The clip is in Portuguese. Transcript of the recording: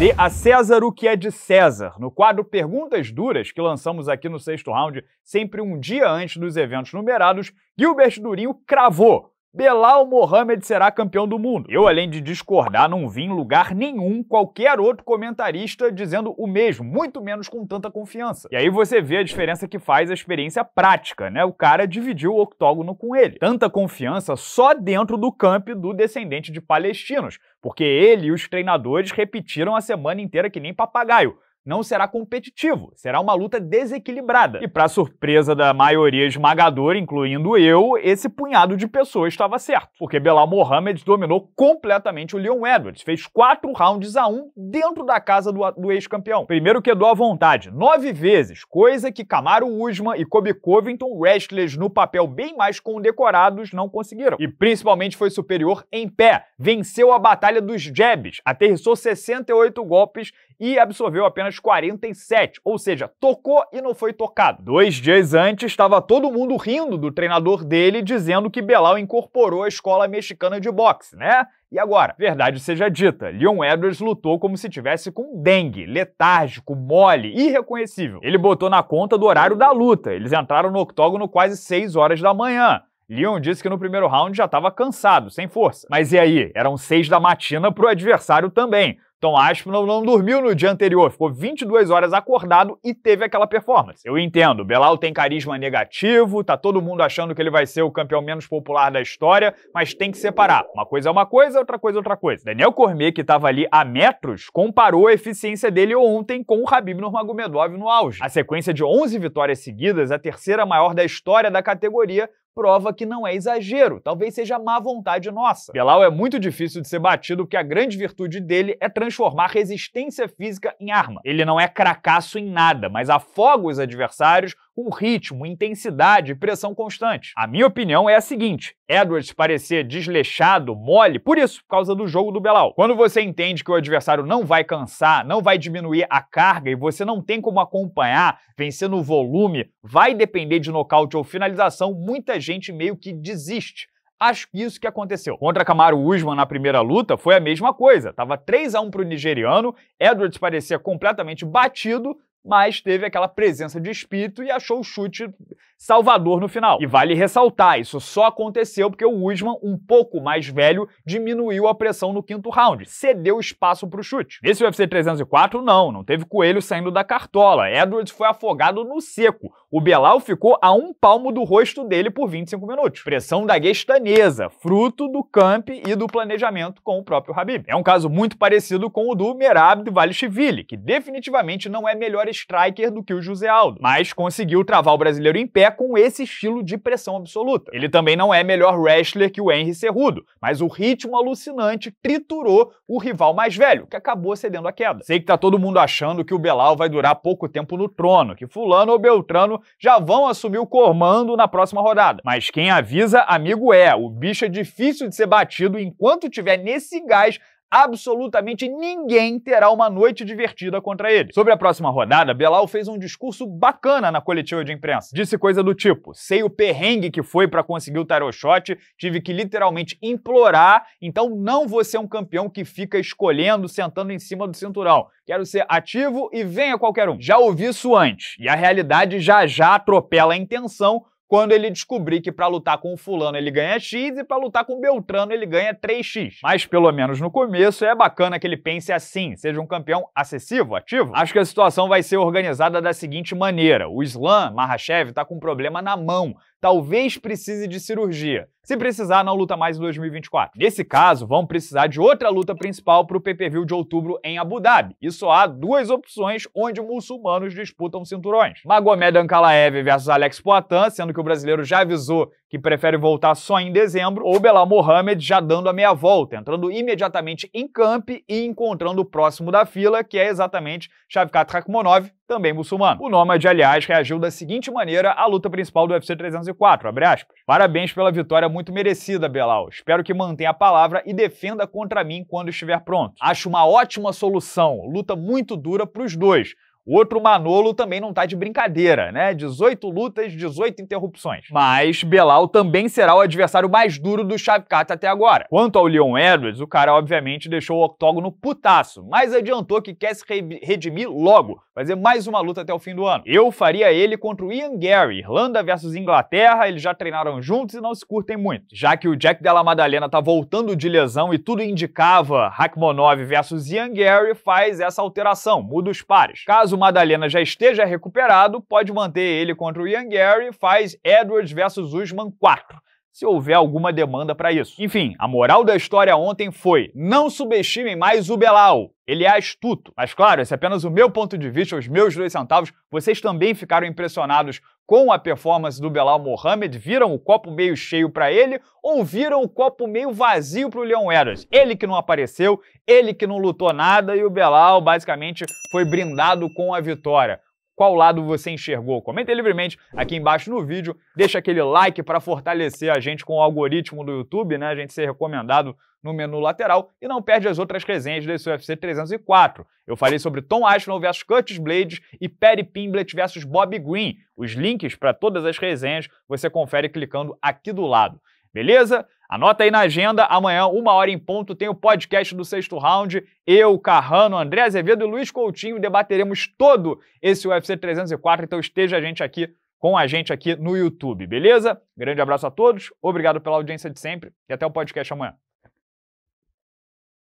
Dê a César o que é de César. No quadro Perguntas Duras, que lançamos aqui no sexto round, sempre um dia antes dos eventos numerados, Gilbert Durinho cravou Belal Mohamed será campeão do mundo. Eu, além de discordar, não vi em lugar nenhum qualquer outro comentarista dizendo o mesmo, muito menos com tanta confiança. E aí você vê a diferença que faz a experiência prática, né? O cara dividiu o octógono com ele. Tanta confiança só dentro do camp do descendente de palestinos, porque ele e os treinadores repetiram a semana inteira que nem papagaio não será competitivo, será uma luta desequilibrada. E para surpresa da maioria esmagadora, incluindo eu, esse punhado de pessoas estava certo, porque Belal Mohamed dominou completamente o Leon Edwards, fez quatro rounds a um dentro da casa do, do ex-campeão. Primeiro quedou à vontade, nove vezes, coisa que Kamaru Usman e Kobe Covington, wrestlers no papel bem mais condecorados, não conseguiram. E principalmente foi superior em pé, venceu a batalha dos jabs, aterrissou 68 golpes e absorveu apenas 47, ou seja, tocou e não foi tocado. Dois dias antes, estava todo mundo rindo do treinador dele, dizendo que Belal incorporou a escola mexicana de boxe, né? E agora, verdade seja dita, Leon Edwards lutou como se tivesse com dengue, letárgico, mole, irreconhecível. Ele botou na conta do horário da luta. Eles entraram no octógono quase 6 horas da manhã. Leon disse que no primeiro round já estava cansado, sem força. Mas e aí? Eram 6 da matina para o adversário também. Tom Aspinall não dormiu no dia anterior, ficou 22 horas acordado e teve aquela performance. Eu entendo, Belal tem carisma negativo, tá todo mundo achando que ele vai ser o campeão menos popular da história, mas tem que separar. Uma coisa é uma coisa, outra coisa é outra coisa. Daniel Cormier, que estava ali a metros, comparou a eficiência dele ontem com o Habib Nurmagomedov no auge. A sequência de 11 vitórias seguidas, a terceira maior da história da categoria, prova que não é exagero, talvez seja má vontade nossa. Belal é muito difícil de ser batido porque a grande virtude dele é transformar resistência física em arma. Ele não é cracaço em nada, mas afoga os adversários com ritmo, intensidade e pressão constante. A minha opinião é a seguinte: Edwards parecer desleixado, mole, por isso, por causa do jogo do Belal. Quando você entende que o adversário não vai cansar, não vai diminuir a carga e você não tem como acompanhar, vencer no volume, vai depender de nocaute ou finalização, muita gente meio que desiste. Acho que isso que aconteceu. Contra Kamaru Usman na primeira luta foi a mesma coisa. Tava 3 a 1 pro nigeriano, Edwards parecia completamente batido, mas teve aquela presença de espírito e achou o chute salvador no final. E vale ressaltar, isso só aconteceu porque o Usman, um pouco mais velho, diminuiu a pressão no quinto round, cedeu espaço para o chute. Nesse UFC 304, não, não teve coelho saindo da cartola. Edwards foi afogado no seco. O Belal ficou a um palmo do rosto dele por 25 minutos. Pressão da guestanesa, fruto do camp e do planejamento com o próprio Habib. É um caso muito parecido com o do Merab Valishvili, que definitivamente não é melhor striker do que o José Aldo, mas conseguiu travar o brasileiro em pé com esse estilo de pressão absoluta. Ele também não é melhor wrestler que o Henry Cerrudo, mas o ritmo alucinante triturou o rival mais velho, que acabou cedendo a queda. Sei que tá todo mundo achando que o Belal vai durar pouco tempo no trono, que fulano ou Beltrano já vão assumir o comando na próxima rodada. Mas quem avisa, amigo é, o bicho é difícil de ser batido enquanto tiver nesse gás absolutamente ninguém terá uma noite divertida contra ele. Sobre a próxima rodada, Belal fez um discurso bacana na coletiva de imprensa. Disse coisa do tipo: sei o perrengue que foi para conseguir o tarot shot, tive que literalmente implorar, então não vou ser um campeão que fica escolhendo, sentando em cima do cinturão. Quero ser ativo e venha qualquer um. Já ouvi isso antes, e a realidade já já atropela a intenção quando ele descobrir que para lutar com o fulano ele ganha X e para lutar com o Beltrano ele ganha 3X. Mas pelo menos no começo é bacana que ele pense assim, seja um campeão acessível, ativo. Acho que a situação vai ser organizada da seguinte maneira: o Islam Mahashev está com um problema na mão, talvez precise de cirurgia. Se precisar, não luta mais em 2024. Nesse caso, vão precisar de outra luta principal para o PPV de outubro em Abu Dhabi. E só há duas opções onde muçulmanos disputam cinturões. Magomed Ankalaev versus Alex Poitin, sendo que o brasileiro já avisou que prefere voltar só em dezembro, ou Belal Mohamed já dando a meia volta, entrando imediatamente em camp e encontrando o próximo da fila, que é exatamente Shavkat Rakhmonov, também muçulmano. O Nomad, aliás, reagiu da seguinte maneira à luta principal do UFC 304, abre aspas. Parabéns pela vitória muito merecida, Belal. Espero que mantenha a palavra e defenda contra mim quando estiver pronto. Acho uma ótima solução, luta muito dura para os dois. O outro Manolo também não tá de brincadeira, né? 18 lutas, 18 interrupções. Mas Belal também será o adversário mais duro do Shavkat até agora. Quanto ao Leon Edwards, o cara obviamente deixou o octógono putaço, mas adiantou que quer se redimir logo, fazer mais uma luta até o fim do ano. Eu faria ele contra o Ian Gary, Irlanda versus Inglaterra, eles já treinaram juntos e não se curtem muito. Já que o Jack Della Madalena tá voltando de lesão e tudo indicava Rakhmonov versus Ian Gary, faz essa alteração, muda os pares. Caso Madalena já esteja recuperado, pode manter ele contra o Ian Gary, faz Edwards versus Usman 4 se houver alguma demanda para isso. Enfim, a moral da história ontem foi: não subestimem mais o Belal. Ele é astuto. Mas claro, esse é apenas o meu ponto de vista, os meus dois centavos. Vocês também ficaram impressionados com a performance do Belal Mohamed? Viram o copo meio cheio para ele ou viram o copo meio vazio para o Leon Edwards? Ele que não apareceu, ele que não lutou nada e o Belal basicamente foi brindado com a vitória qual lado você enxergou. Comente livremente aqui embaixo no vídeo, deixa aquele like para fortalecer a gente com o algoritmo do YouTube, né? A gente ser recomendado no menu lateral e não perde as outras resenhas desse UFC 304. Eu falei sobre Tom Aspinall versus Curtis Blades e Perry Pimblett versus Bob Green. Os links para todas as resenhas você confere clicando aqui do lado. Beleza? Anota aí na agenda, amanhã, uma hora em ponto, tem o podcast do sexto round. Eu, Carrano, André Azevedo e Luiz Coutinho debateremos todo esse UFC 304, então esteja a gente aqui com a gente aqui no YouTube, beleza? Grande abraço a todos, obrigado pela audiência de sempre e até o podcast amanhã.